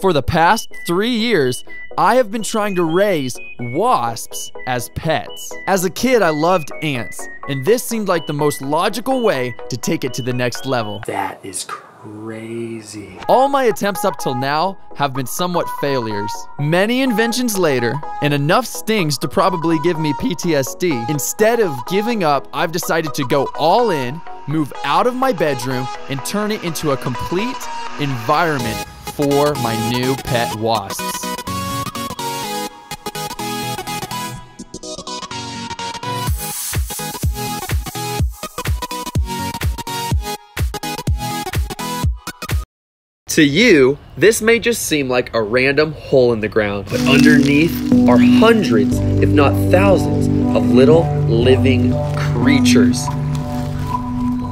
For the past three years, I have been trying to raise wasps as pets. As a kid, I loved ants, and this seemed like the most logical way to take it to the next level. That is crazy. All my attempts up till now have been somewhat failures. Many inventions later, and enough stings to probably give me PTSD. Instead of giving up, I've decided to go all in, move out of my bedroom, and turn it into a complete environment for my new pet wasps. To you, this may just seem like a random hole in the ground, but underneath are hundreds, if not thousands, of little living creatures.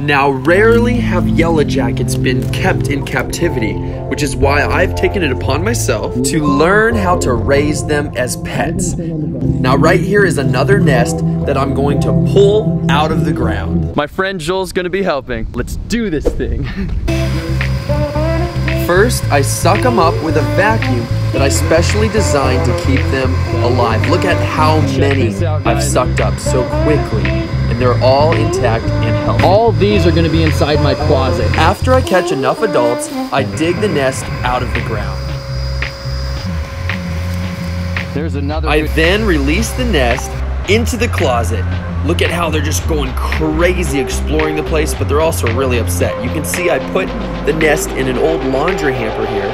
Now, rarely have yellow jackets been kept in captivity, which is why I've taken it upon myself to learn how to raise them as pets. Now, right here is another nest that I'm going to pull out of the ground. My friend Joel's gonna be helping. Let's do this thing. First, I suck them up with a vacuum that I specially designed to keep them alive. Look at how many I've sucked up so quickly, and they're all intact and healthy. All these are gonna be inside my closet. After I catch enough adults, I dig the nest out of the ground. There's another. I then release the nest into the closet. Look at how they're just going crazy exploring the place, but they're also really upset. You can see I put the nest in an old laundry hamper here.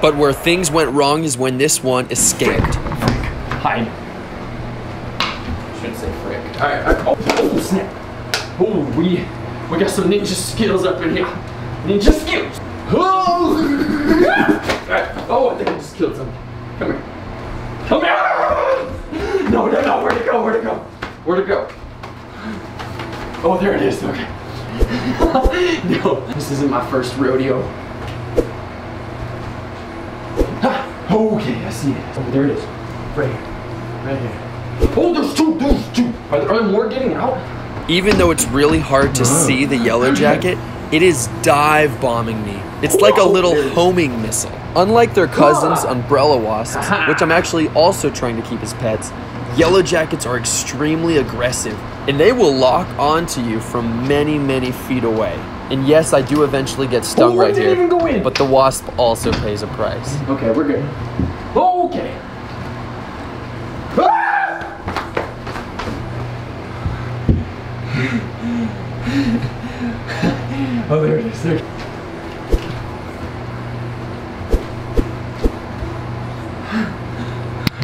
But where things went wrong is when this one escaped. Hide. Say frick. Alright, alright. Oh, oh, snap. Oh, we, we got some ninja skills up in here. Ninja skills. Oh, Alright. oh I think I just killed something. Come here. Come here! No, no, no, where'd it go? Where'd it go? Where'd it go? Oh, there it is, okay. no, this isn't my first rodeo. Ah, okay, I see it. Oh, there it is. Right here. Right here. Oh, there's two, there's two. Are there, more getting out? Even though it's really hard to see the yellow jacket, it is dive bombing me. It's like a little homing missile. Unlike their cousins, umbrella wasps, which I'm actually also trying to keep as pets, yellow jackets are extremely aggressive and they will lock onto you from many, many feet away. And yes, I do eventually get stung Oh, right here, even go in. but the wasp also pays a price. Okay, we're good. Okay. Ah! There.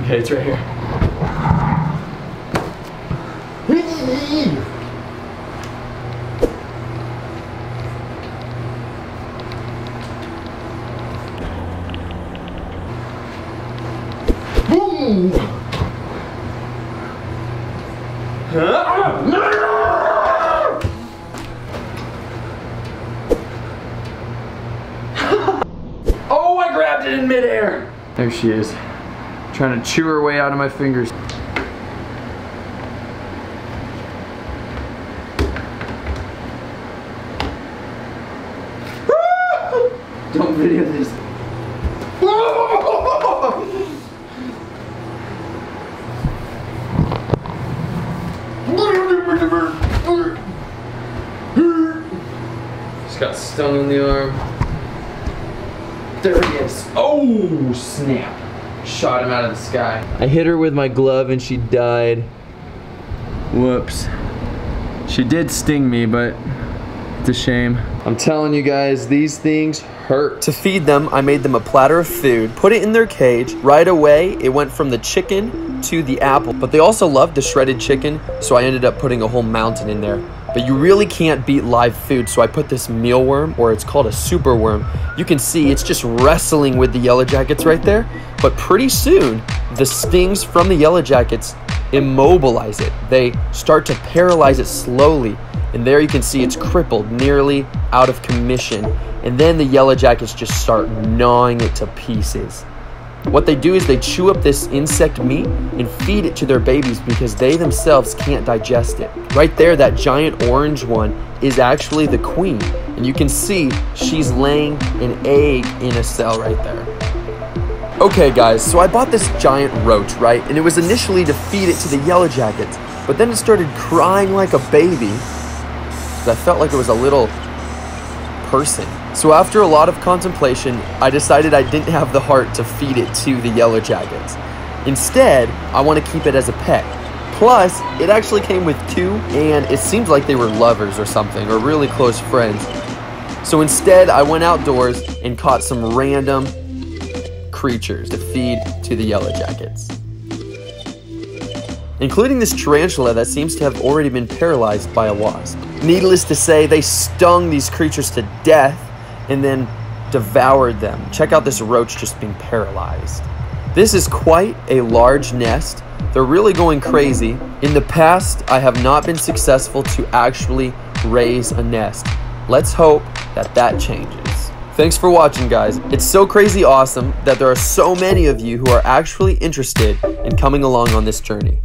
Okay, it's right here. Boom! There she is. Trying to chew her way out of my fingers. Don't video this. Just got stung in the arm. There he is. Oh, snap. Shot him out of the sky. I hit her with my glove and she died. Whoops. She did sting me, but it's a shame. I'm telling you guys, these things hurt. To feed them, I made them a platter of food, put it in their cage. Right away, it went from the chicken to the apple. But they also loved the shredded chicken, so I ended up putting a whole mountain in there. But you really can't beat live food, so I put this mealworm, or it's called a superworm. You can see it's just wrestling with the yellow jackets right there. But pretty soon, the stings from the yellow jackets immobilize it. They start to paralyze it slowly. And there you can see it's crippled, nearly out of commission. And then the yellow jackets just start gnawing it to pieces. What they do is they chew up this insect meat and feed it to their babies because they themselves can't digest it. Right there, that giant orange one is actually the queen. And you can see she's laying an egg in a cell right there. Okay guys, so I bought this giant roach, right? And it was initially to feed it to the yellow jackets, but then it started crying like a baby. I felt like it was a little person. So after a lot of contemplation, I decided I didn't have the heart to feed it to the yellow jackets. Instead, I want to keep it as a pet. Plus, it actually came with two, and it seems like they were lovers or something, or really close friends. So instead, I went outdoors and caught some random creatures to feed to the yellow jackets. Including this tarantula that seems to have already been paralyzed by a wasp. Needless to say, they stung these creatures to death and then devoured them. Check out this roach just being paralyzed. This is quite a large nest. They're really going crazy. In the past, I have not been successful to actually raise a nest. Let's hope that that changes. Thanks for watching, guys. It's so crazy awesome that there are so many of you who are actually interested in coming along on this journey.